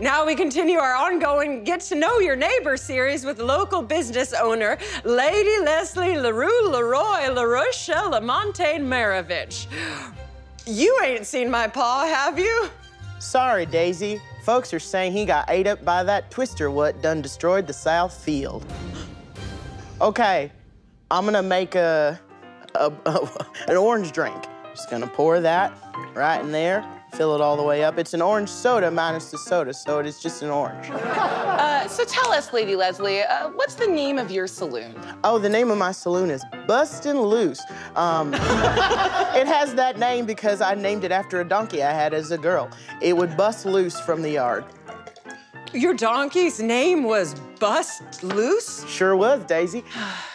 Now we continue our ongoing Get to Know Your Neighbor series with local business owner Lady Leslie LaRue LaRoy LaRochelle LaMontagne Marovich. You ain't seen my paw, have you? Sorry, Daisy. Folks are saying he got ate up by that twister what done destroyed the south field. Okay, I'm gonna make a, a, a an orange drink. Just gonna pour that right in there, fill it all the way up. It's an orange soda minus the soda, so it is just an orange. Uh, so tell us, Lady Leslie, uh, what's the name of your saloon? Oh, the name of my saloon is Bustin' Loose. Um, it has that name because I named it after a donkey I had as a girl. It would bust loose from the yard. Your donkey's name was Bust Loose? Sure was, Daisy.